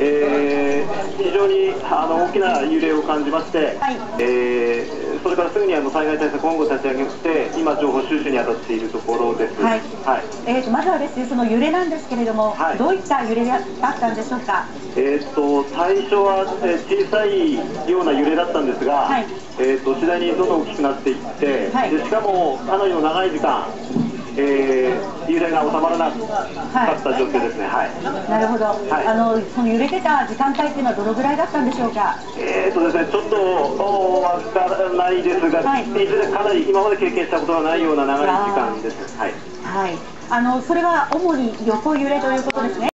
えー、非常にあの大きな揺れを感じまして、はい、えー、それからすぐにあの災害対策本部を立ち上げて今情報収集に当たっているところです。はい。はい、えーとまずはですねその揺れなんですけれども、はい、どういった揺れだったんでしょうか？えっ、と最初は、え小さいような揺れだったんですが、はい、えっ、と次第にどんどん大きくなっていって、はい、でしかもかなりの長い時間。えー、揺れが収まらなかった状況ですね。はい。なるほど。はい、あのその揺れてた時間帯っていうのはどのぐらいだったんでしょうか？えーとですね、ちょっとわからないですが、はい、いずれかなり今まで経験したことがないような長い時間です。はい。はい。あのそれは主に横揺れということですね。